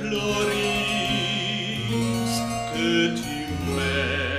Glorie, que tu m'aimes.